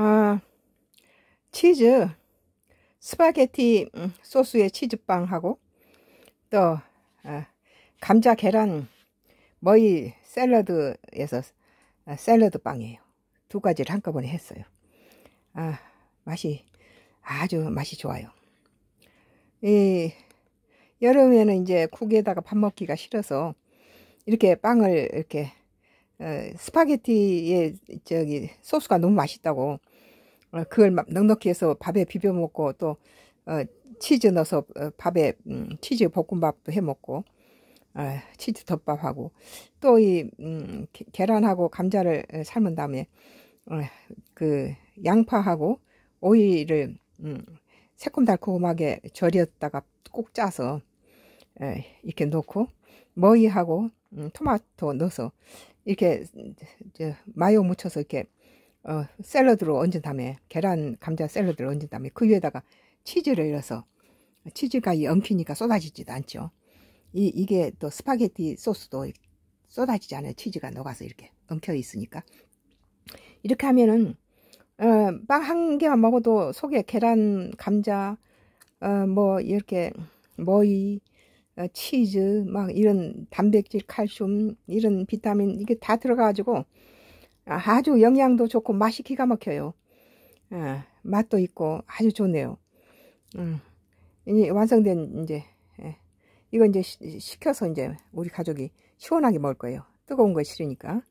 아, 치즈, 스파게티 음, 소스에 치즈빵하고 또 아, 감자 계란 머이 샐러드에서 아, 샐러드 빵이에요. 두 가지를 한꺼번에 했어요. 아, 맛이 아주 맛이 좋아요. 이 여름에는 이제 국에다가 밥 먹기가 싫어서 이렇게 빵을 이렇게 어, 스파게티에 저기 소스가 너무 맛있다고 어, 그걸 막 넉넉히 해서 밥에 비벼 먹고 또 어, 치즈 넣어서 어, 밥에 음, 치즈 볶음밥도 해 먹고 어, 치즈 덮밥하고 또 이 음, 계란하고 감자를 삶은 다음에 어, 그 양파하고 오이를 음, 새콤달콤하게 절였다가 꼭 짜서 에, 이렇게 넣고 머위하고 음, 토마토 넣어서 이렇게 저, 마요 묻혀서 이렇게 어, 샐러드로 얹은 다음에 계란 감자 샐러드를 얹은 다음에 그 위에다가 치즈를 넣어서 치즈가 이 엉키니까 쏟아지지도 않죠. 이, 이게 또 스파게티 소스도 쏟아지지 않아요. 치즈가 녹아서 이렇게 엉켜 있으니까. 이렇게 하면은 어, 빵 한 개만 먹어도 속에 계란, 감자, 어, 뭐 이렇게 머이, 어, 치즈, 막 이런 단백질, 칼슘, 이런 비타민 이게 다 들어가가지고 아주 영양도 좋고 맛이 기가 막혀요. 아, 맛도 있고 아주 좋네요. 음, 이제 완성된 이제 예, 이거 이제 시, 식혀서 이제 우리 가족이 시원하게 먹을 거예요. 뜨거운 거 싫으니까.